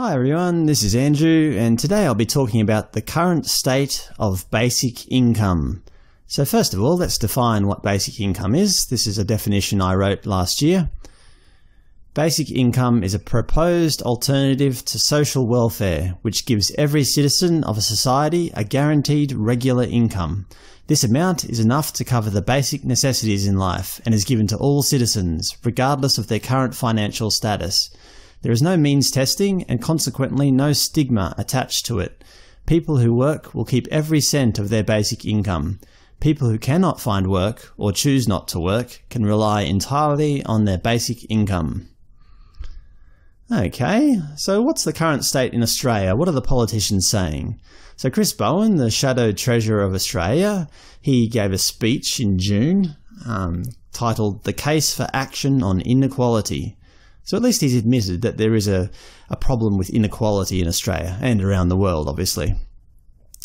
Hi everyone, this is Andrew, and today I'll be talking about the current state of basic income. So first of all, let's define what basic income is. This is a definition I wrote last year. Basic income is a proposed alternative to social welfare, which gives every citizen of a society a guaranteed regular income. This amount is enough to cover the basic necessities in life, and is given to all citizens, regardless of their current financial status. There is no means testing, and consequently no stigma attached to it. People who work will keep every cent of their basic income. People who cannot find work, or choose not to work, can rely entirely on their basic income. Okay, so what's the current state in Australia? What are the politicians saying? So Chris Bowen, the Shadow Treasurer of Australia, he gave a speech in June um, titled The Case for Action on Inequality. So at least he's admitted that there is a, a problem with inequality in Australia, and around the world, obviously.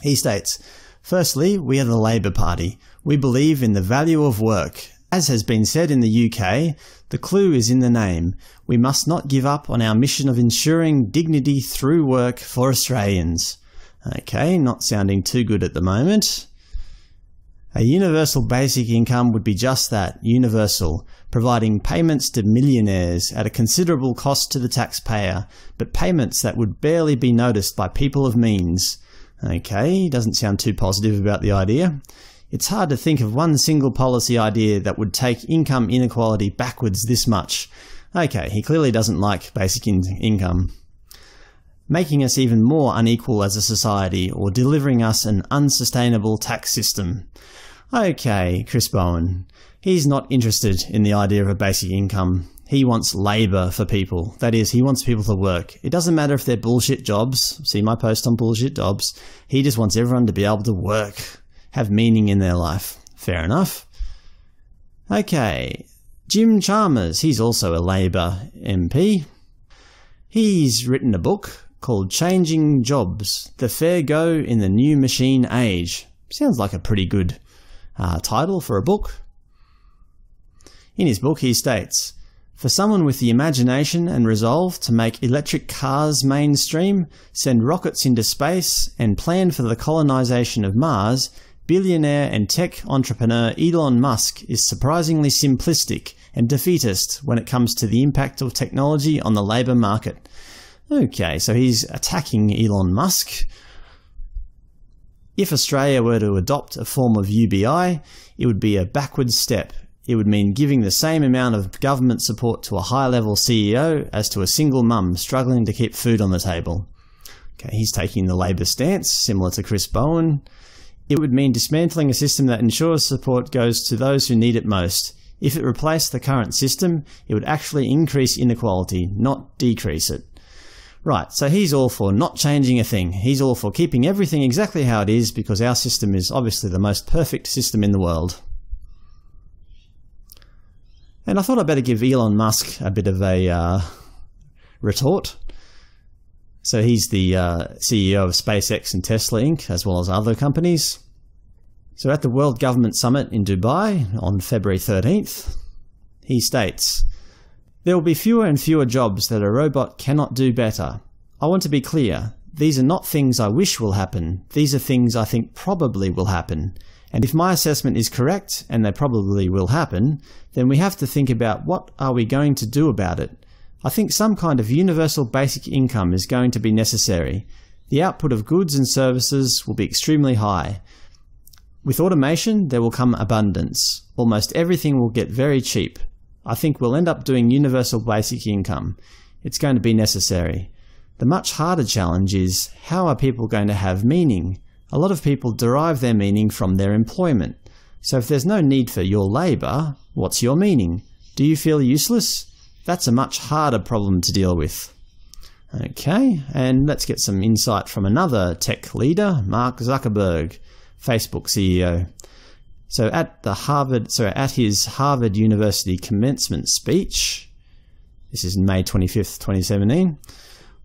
He states, Firstly, we are the Labor Party. We believe in the value of work, as has been said in the UK, the clue is in the name. We must not give up on our mission of ensuring dignity through work for Australians. Okay, not sounding too good at the moment. A universal basic income would be just that, universal, providing payments to millionaires at a considerable cost to the taxpayer, but payments that would barely be noticed by people of means. Okay, doesn't sound too positive about the idea. It's hard to think of one single policy idea that would take income inequality backwards this much. Okay, he clearly doesn't like basic in income. Making us even more unequal as a society, or delivering us an unsustainable tax system. Okay, Chris Bowen. He's not interested in the idea of a basic income. He wants labour for people. That is, he wants people to work. It doesn't matter if they're bullshit jobs. See my post on bullshit jobs. He just wants everyone to be able to work have meaning in their life. Fair enough. Okay, Jim Chalmers, he's also a Labor MP. He's written a book called Changing Jobs – The Fair Go in the New Machine Age. Sounds like a pretty good uh, title for a book. In his book he states, For someone with the imagination and resolve to make electric cars mainstream, send rockets into space, and plan for the colonization of Mars, Billionaire and tech entrepreneur Elon Musk is surprisingly simplistic and defeatist when it comes to the impact of technology on the labour market. Okay, so he's attacking Elon Musk. If Australia were to adopt a form of UBI, it would be a backward step. It would mean giving the same amount of government support to a high-level CEO as to a single mum struggling to keep food on the table. Okay, he's taking the Labor stance, similar to Chris Bowen. It would mean dismantling a system that ensures support goes to those who need it most. If it replaced the current system, it would actually increase inequality, not decrease it. Right, so he's all for not changing a thing. He's all for keeping everything exactly how it is because our system is obviously the most perfect system in the world. And I thought I'd better give Elon Musk a bit of a uh, retort. So he's the uh, CEO of SpaceX and Tesla Inc., as well as other companies. So at the World Government Summit in Dubai on February 13th, he states, There will be fewer and fewer jobs that a robot cannot do better. I want to be clear, these are not things I wish will happen, these are things I think probably will happen. And if my assessment is correct, and they probably will happen, then we have to think about what are we going to do about it. I think some kind of universal basic income is going to be necessary. The output of goods and services will be extremely high. With automation, there will come abundance. Almost everything will get very cheap. I think we'll end up doing universal basic income. It's going to be necessary. The much harder challenge is, how are people going to have meaning? A lot of people derive their meaning from their employment. So if there's no need for your labour, what's your meaning? Do you feel useless? That's a much harder problem to deal with. Okay, and let's get some insight from another tech leader, Mark Zuckerberg, Facebook CEO. So at the Harvard, at his Harvard University commencement speech, this is May 25th, 2017,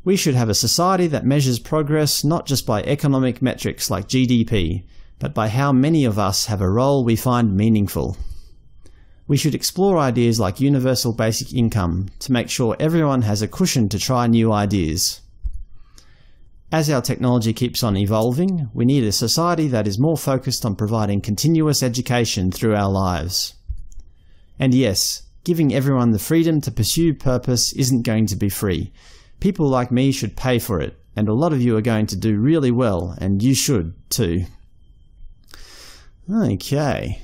we should have a society that measures progress not just by economic metrics like GDP, but by how many of us have a role we find meaningful. We should explore ideas like universal basic income to make sure everyone has a cushion to try new ideas. As our technology keeps on evolving, we need a society that is more focused on providing continuous education through our lives. And yes, giving everyone the freedom to pursue purpose isn't going to be free. People like me should pay for it, and a lot of you are going to do really well, and you should too. Okay.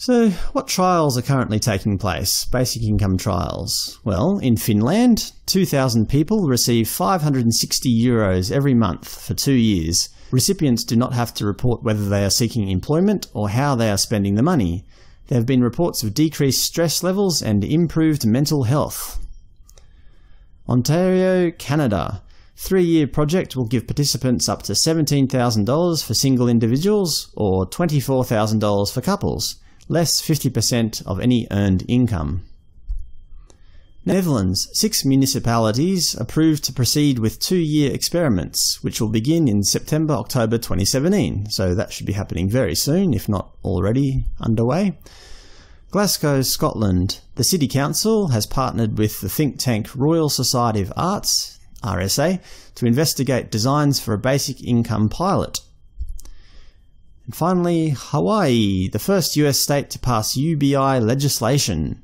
So, what trials are currently taking place? Basic income trials. Well, in Finland, 2,000 people receive 560 euros every month for two years. Recipients do not have to report whether they are seeking employment or how they are spending the money. There have been reports of decreased stress levels and improved mental health. Ontario, Canada. Three-year project will give participants up to $17,000 for single individuals or $24,000 for couples less 50% of any earned income. Netherlands, six municipalities approved to proceed with two-year experiments, which will begin in September-October 2017, so that should be happening very soon, if not already underway. Glasgow, Scotland. The City Council has partnered with the think tank Royal Society of Arts RSA, to investigate designs for a basic income pilot. And finally, Hawaii, the first US state to pass UBI legislation.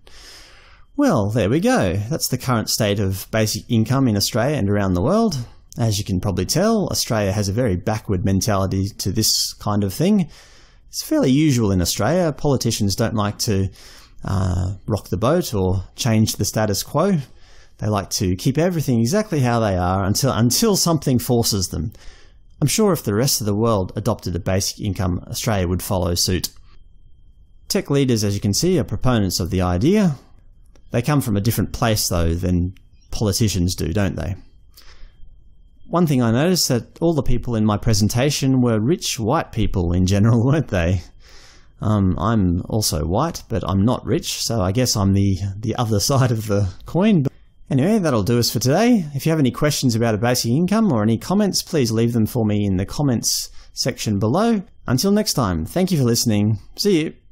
Well, there we go. That's the current state of basic income in Australia and around the world. As you can probably tell, Australia has a very backward mentality to this kind of thing. It's fairly usual in Australia. Politicians don't like to uh, rock the boat or change the status quo. They like to keep everything exactly how they are until, until something forces them. I'm sure if the rest of the world adopted a basic income, Australia would follow suit. Tech leaders, as you can see, are proponents of the idea. They come from a different place, though, than politicians do, don't they? One thing I noticed that all the people in my presentation were rich white people in general, weren't they? Um, I'm also white, but I'm not rich, so I guess I'm the, the other side of the coin. Anyway, that'll do us for today. If you have any questions about a basic income or any comments, please leave them for me in the comments section below. Until next time, thank you for listening. See you.